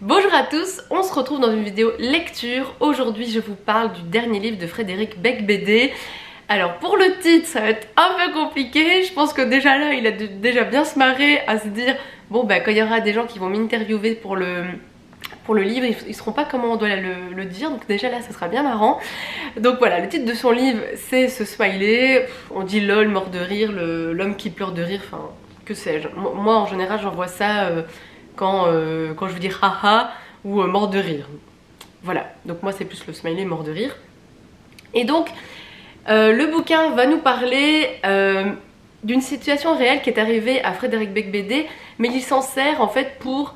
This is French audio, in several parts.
Bonjour à tous, on se retrouve dans une vidéo lecture. Aujourd'hui je vous parle du dernier livre de Frédéric Becbédé. Alors pour le titre ça va être un peu compliqué, je pense que déjà là il a déjà bien se marrer à se dire bon bah quand il y aura des gens qui vont m'interviewer pour le, livre, ils, seront pas comment on doit le, dire, donc déjà là ça sera bien marrant. Donc voilà, le titre de son livre c'est ce smiley, on dit lol, mort de rire, l'homme qui pleure de rire, enfin que sais-je. Moi en général j'envoie ça euh, quand, euh, quand je vous dis haha ou euh, mort de rire. Voilà, donc moi c'est plus le smiley mort de rire. Et donc le bouquin va nous parler d'une situation réelle qui est arrivée à Frédéric Becbédé, mais il s'en sert en fait pour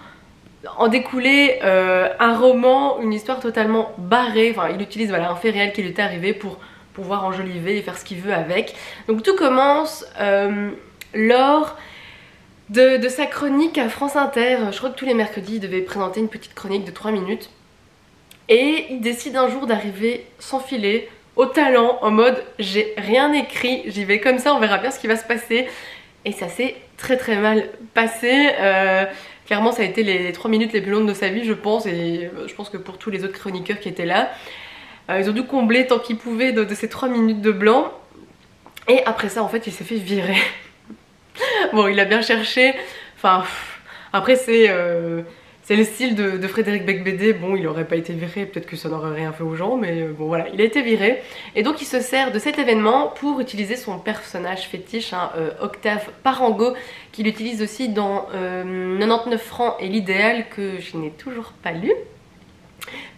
en découler euh, un roman, une histoire totalement barrée. Enfin, il utilise voilà, un fait réel qui lui était arrivé pour pouvoir enjoliver et faire ce qu'il veut avec. Donc tout commence euh, lors de, sa chronique à France Inter. Je crois que tous les mercredis, il devait présenter une petite chronique de 3 minutes. Et il décide un jour d'arriver sans filet, au talent, en mode j'ai rien écrit, j'y vais comme ça, on verra bien ce qui va se passer. Et ça s'est très très mal passé. Euh, Clairement, ça a été les 3 minutes les plus longues de sa vie, je pense, et euh, je pense que pour tous les autres chroniqueurs qui étaient là. Euh, ils ont dû combler tant qu'ils pouvaient de, ces 3 minutes de blanc. Et après ça, en fait, il s'est fait virer. bon, il a bien cherché. Enfin, après, c'est... Euh, c'est le style de, Frédéric Becbédé, bon il aurait pas été viré, peut-être que ça n'aurait rien fait aux gens, mais euh, bon voilà, il a été viré. Et donc il se sert de cet événement pour utiliser son personnage fétiche, hein, euh, Octave Parango, qu'il utilise aussi dans 99 euh, francs et l'idéal que je n'ai toujours pas lu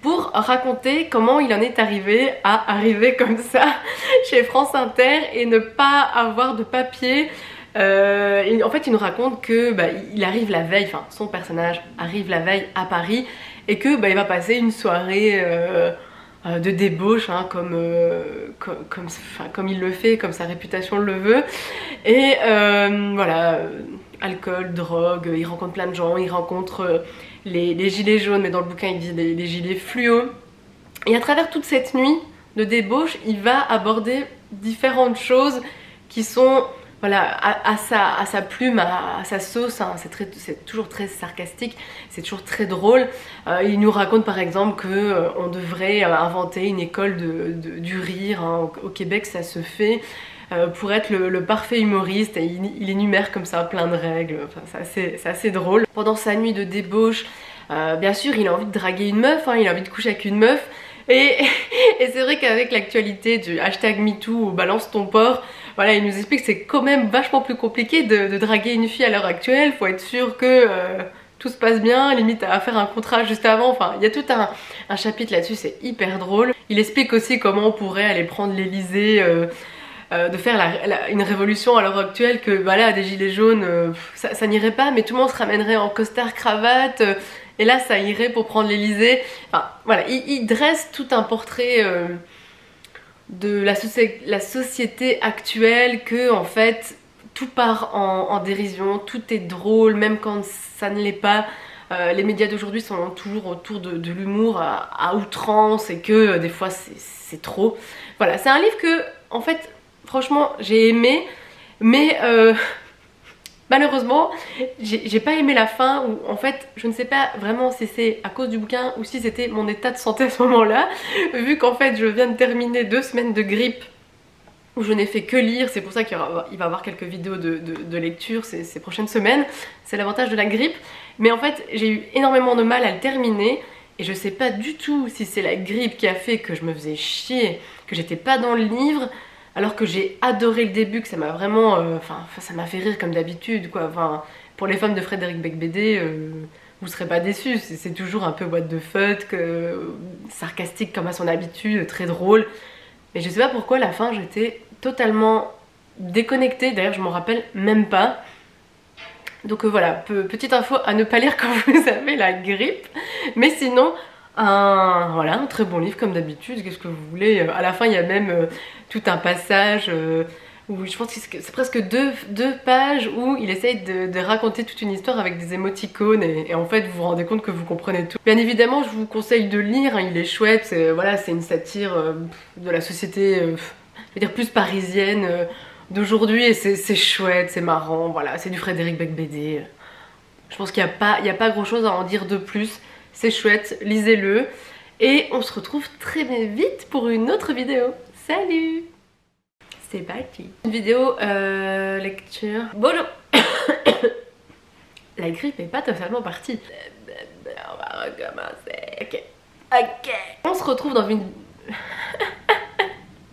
pour raconter comment il en est arrivé à arriver comme ça chez France Inter et ne pas avoir de papier euh, en fait, il nous raconte que bah, il arrive la veille, enfin son personnage arrive la veille à Paris et que bah, il va passer une soirée euh, euh, de débauche, hein, comme, comme, comme, il le fait, comme sa réputation le veut. Et voilà, alcool, drogue, il rencontre plein de gens, il rencontre les, gilets jaunes, mais dans le bouquin il dit les gilets fluo. Et à travers toute cette nuit de débauche, il va aborder différentes choses qui sont voilà, à, sa, à sa plume, à, sa sauce, hein, c'est toujours très sarcastique, c'est toujours très drôle. Euh, il nous raconte par exemple qu'on euh, devrait euh, inventer une école de, du rire, hein. au, Québec ça se fait, pour être le, parfait humoriste, et il, énumère comme ça plein de règles, c'est assez, drôle. Pendant sa nuit de débauche, bien sûr il a envie de draguer une meuf, hein, il a envie de coucher avec une meuf, et, c'est vrai qu'avec l'actualité du hashtag MeToo ou balance ton porc, voilà, il nous explique que c'est quand même vachement plus compliqué de, draguer une fille à l'heure actuelle. Faut être sûr que euh, tout se passe bien, limite à faire un contrat juste avant. Enfin, il y a tout un, chapitre là-dessus, c'est hyper drôle. Il explique aussi comment on pourrait aller prendre l'Elysée. Euh, euh, de faire une révolution à l'heure actuelle que voilà des gilets jaunes ça, n'irait pas mais tout le monde se ramènerait en costard cravate et là ça irait pour prendre l'Elysée enfin voilà il, dresse tout un portrait de la, société actuelle que en fait tout part en, dérision, tout est drôle même quand ça ne l'est pas. Euh, les médias d'aujourd'hui sont toujours autour de, l'humour à, outrance et que euh, des fois c'est trop. Voilà, c'est un livre que en fait franchement j'ai aimé mais euh, Malheureusement, j'ai pas aimé la fin où en fait je ne sais pas vraiment si c'est à cause du bouquin ou si c'était mon état de santé à ce moment-là, vu qu'en fait je viens de terminer deux semaines de grippe où je n'ai fait que lire, c'est pour ça qu'il va y avoir quelques vidéos de, lecture ces, ces, prochaines semaines, c'est l'avantage de la grippe, mais en fait j'ai eu énormément de mal à le terminer et je sais pas du tout si c'est la grippe qui a fait que je me faisais chier, que j'étais pas dans le livre, alors que j'ai adoré le début, que ça m'a vraiment... Euh, enfin, ça m'a fait rire comme d'habitude, quoi. Enfin, pour les femmes de Frédéric Becbédé, euh, vous serez pas déçus. C'est toujours un peu what the fuck, que, sarcastique comme à son habitude, très drôle. Mais je sais pas pourquoi, la fin, j'étais totalement déconnectée. D'ailleurs, je m'en rappelle même pas. Donc euh, voilà, petite info à ne pas lire quand vous avez la grippe. Mais sinon, un, voilà, un très bon livre comme d'habitude, qu'est-ce que vous voulez. À la fin, il y a même tout un passage euh, où je pense que c'est presque deux, pages où il essaye de, raconter toute une histoire avec des émoticônes et, en fait vous vous rendez compte que vous comprenez tout. Bien évidemment je vous conseille de lire, hein, il est chouette, c'est voilà, une satire euh, de la société, euh, je veux dire plus parisienne d'aujourd'hui et c'est chouette, c'est marrant, voilà, c'est du Frédéric Becbédé. Je pense qu'il n'y a, pas, a pas grand chose à en dire de plus. C'est chouette, lisez-le. Et on se retrouve très vite pour une autre vidéo. Salut C'est parti Une vidéo euh, lecture... Bonjour La grippe est pas totalement partie. On va recommencer. Ok. Ok. On se retrouve dans une